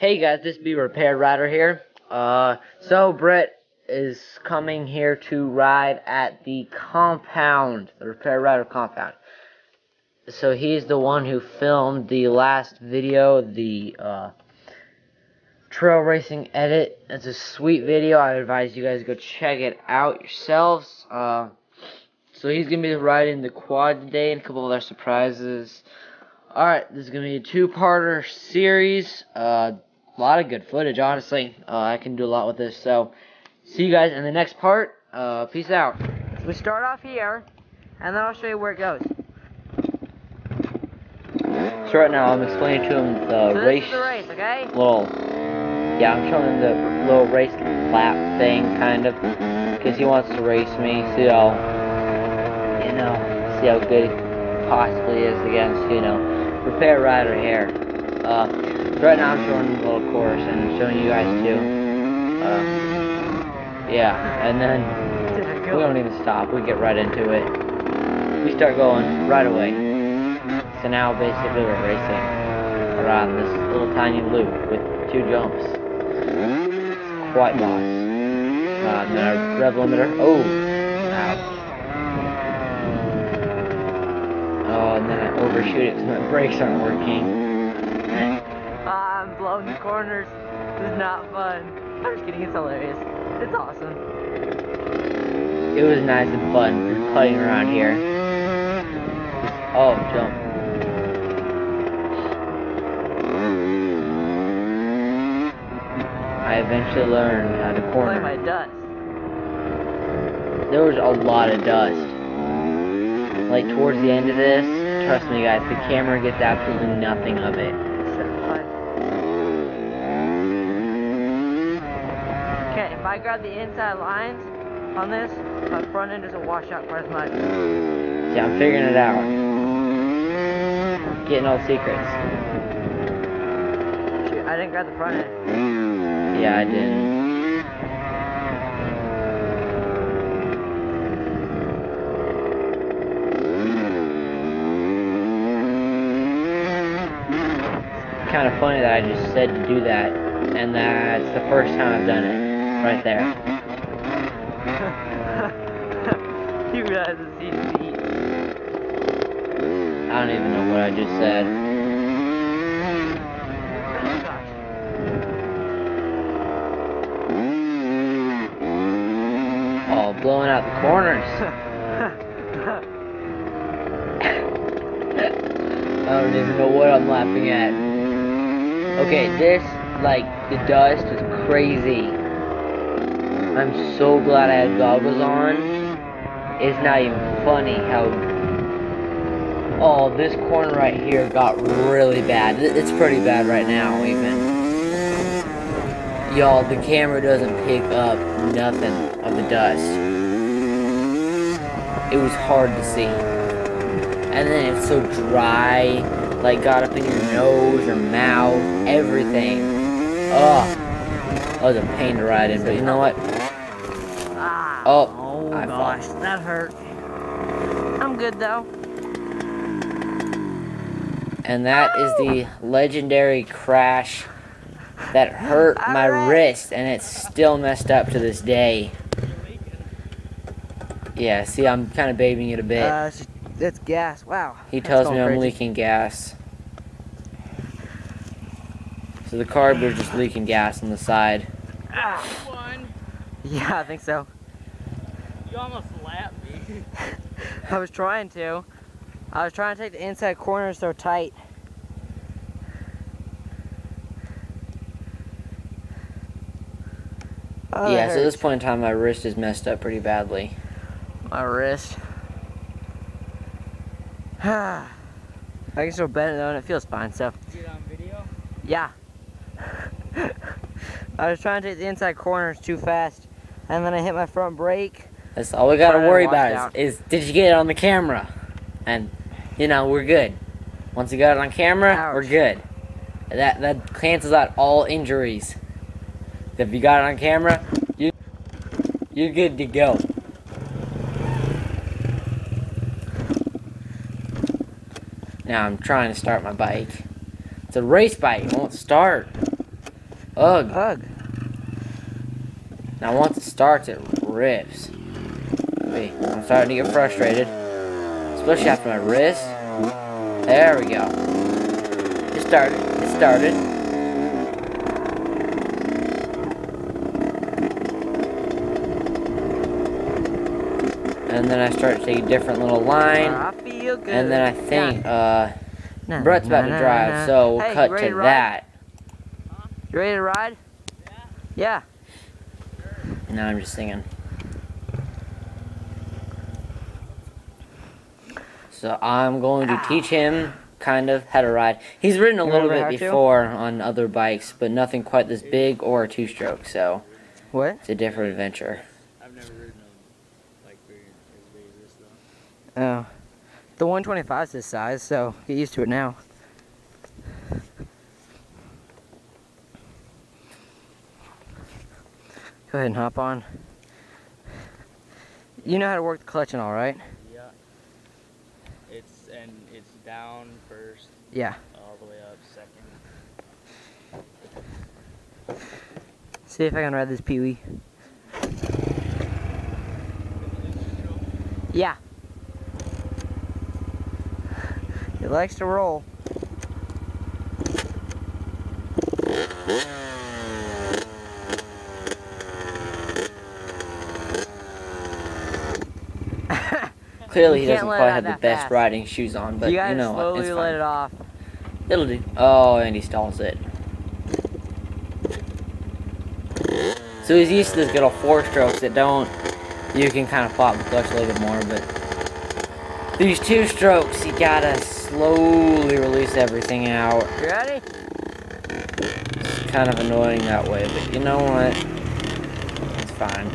Hey guys, this be Repair Rider here. Uh, so Brett is coming here to ride at the compound, the Repair Rider compound. So he's the one who filmed the last video, the uh, trail racing edit. It's a sweet video. I advise you guys go check it out yourselves. Uh, so he's gonna be riding the quad today and a couple other surprises. Alright, this is gonna be a two-parter series. Uh, a lot of good footage, honestly. Uh, I can do a lot with this. So, see you guys in the next part. Uh, peace out. So we start off here, and then I'll show you where it goes. So right now I'm explaining to him the So race, the race, okay? little, yeah, I'm showing him the little race lap thing, kind of, because he wants to race me, see how, you know, see how good he possibly is against, you know, repair rider here. Uh, right now I'm showing the little course and showing you guys too. Uh, yeah, and then we don't even stop. We get right into it. We start going right away. So now basically we're racing around this little tiny loop with two jumps. It's quite nice. Uh, and then our rev limiter. Oh, ouch. Oh, and then I overshoot it because my brakes aren't working. I'm the corners. This is not fun. I'm just kidding, it's hilarious. It's awesome. It was nice and fun putting around here. Oh, jump. I eventually learned how to corner. Play my dust. There was a lot of dust. Like towards the end of this, trust me guys, the camera gets absolutely nothing of it. It's so fun. Okay, if I grab the inside lines on this, my front end doesn't wash out quite as much. See, I'm figuring it out. Getting all the secrets. Shoot, I didn't grab the front end. Yeah, I didn't. Kind of funny that I just said to do that, and that's the first time I've done it. Right there. you guys have seen me. I don't even know what I just said. Oh, blowing out the corners. I don't even know what I'm laughing at. Okay, this, like, the dust is crazy. I'm so glad I had goggles on. It's not even funny how. Oh, this corner right here got really bad. It's pretty bad right now, even. Y'all, the camera doesn't pick up nothing of the dust. It was hard to see. And then it's so dry, like got up in your nose, your mouth, everything. Ugh. That was a pain to ride in, but you know what? Oh, oh I gosh, fell. that hurt. I'm good though. And that is the legendary crash that hurt my Alright. wrist, and it's still messed up to this day. Yeah, see, I'm kind of babying it a bit. Uh, it's, it's gas. Wow. He tells going me I'm crazy. leaking gas. So the carburetor's just leaking gas on the side. Ah, One, yeah, I think so. You almost slapped me. I was trying to. I was trying to take the inside corners so tight. Oh, yeah, so at this point in time, my wrist is messed up pretty badly. My wrist. I can still bend it though, and it feels fine. So, Get on video. yeah. I was trying to take the inside corners too fast, and then I hit my front brake. That's all we gotta worry about out. is, is did you get it on the camera? And, you know, we're good. Once you got it on camera, we're good. That that cancels out all injuries. If you got it on camera, you you're good to go. Now I'm trying to start my bike. It's a race bike, it won't start. Ugh. Ugh. Now once it starts, it rips. See, I'm starting to get frustrated. Especially after my wrist. There we go. It started. It started. And then I start to take a different little line. I feel good. And then I think, uh, Brett's about to drive, so we'll Hey, cut to ride? that. You ready to ride? Yeah. And now I'm just singing. So I'm going to teach ah. him kind of how to ride. He's ridden a You little bit how to? before on other bikes, but nothing quite this big or a two-stroke. So What? it's a different adventure. I've never ridden a bike very as big this though. Oh. The 125 is this size, so get used to it now. Go ahead and hop on. You know how to work the clutch and all, right? And it's down first, Yeah. all the way up second. See if I can ride this peewee. Yeah. It likes to roll. Clearly, he doesn't let quite have the best fast. riding shoes on, but you you, know what? slowly It's let fine. it off. It'll do. Oh, and he stalls it. So he's used to this good old four strokes that don't. You can kind of pop the clutch a little bit more, but these two strokes, you gotta slowly release everything out. You ready? It's kind of annoying that way, but you know what? It's fine.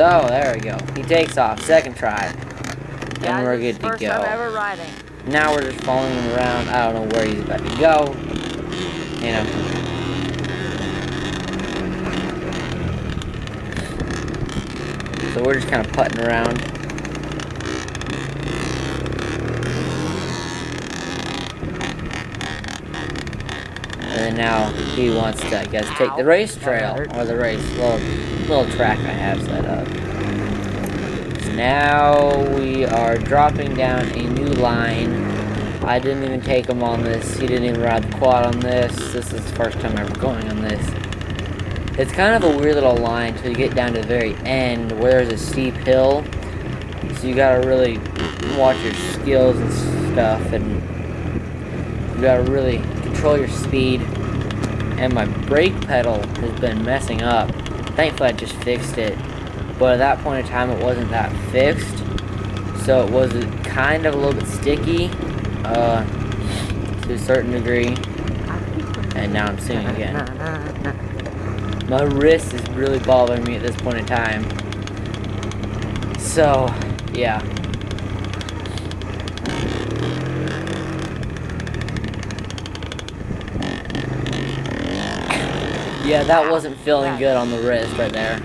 So there we go. He takes off. Second try. Guys, and we're good to first go. time ever riding. Now we're just following him around. I don't know where he's about to go. You know. So we're just kind of putting around. And then now he wants to, I guess, take the race trail or the race little little track I have set up. So now we are dropping down a new line. I didn't even take him on this. He didn't even ride the quad on this. This is the first time ever going on this. It's kind of a weird little line till you get down to the very end where there's a steep hill. So you gotta really watch your skills and stuff and you gotta really control your speed. And my brake pedal has been messing up. Thankfully I just fixed it. But at that point in time it wasn't that fixed. So it was kind of a little bit sticky. Uh, to a certain degree. And now I'm singing again. My wrist is really bothering me at this point in time. So, yeah. Yeah, that wasn't feeling good on the wrist right there.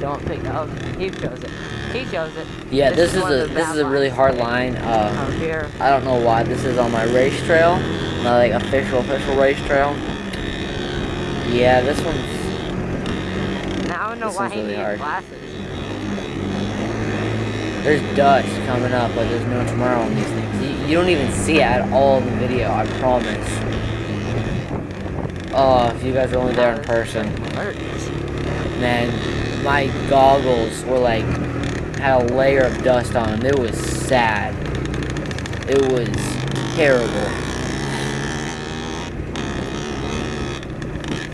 Don't pick up. He chose it. He chose it. Yeah, this, is one a this is a really hard line. Uh, Out here. I don't know why this is on my race trail, my like official official race trail. Yeah, this one's Now I know This why he really needs hard. glasses. There's dust coming up, but there's no tomorrow on these things. You, you don't even see it at all in the video, I promise. Oh, if you guys are only there in person, man, my goggles were like, had a layer of dust on them. It was sad. It was terrible.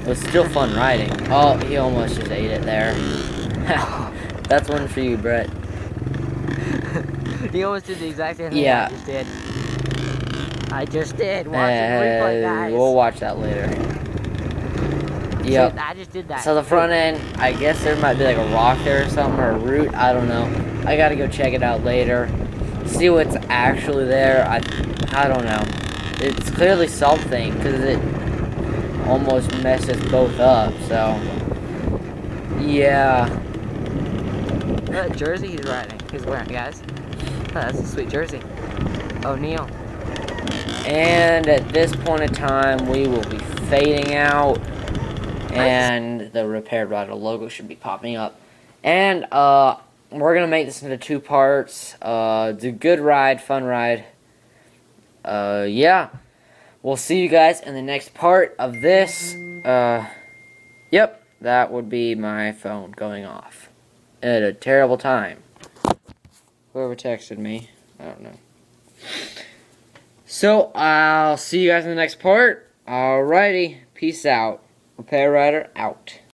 It was still fun riding. Oh, he almost just ate it there. That's one for you, Brett. He almost did the exact same thing Yeah. I just did. I just did. Watch the replay, Uh, guys. we'll watch that later. See, Yep. I just did that. So the front end, I guess there might be like a rock there or something, or a root. I don't know. I gotta go check it out later. See what's actually there. I, I don't know. It's clearly something because it almost messes both up. So, yeah. That jersey he's riding. He's wearing, guys. Oh, that's a sweet jersey. O'Neal. And at this point in time, we will be fading out. And the repaired rider logo should be popping up. And uh, we're gonna make this into two parts. Uh, a good ride, fun ride. Uh, yeah. We'll see you guys in the next part of this. Uh, yep, that would be my phone going off at a terrible time. Whoever texted me, I don't know. So, I'll see you guys in the next part. Alrighty, peace out. Repair Rider out.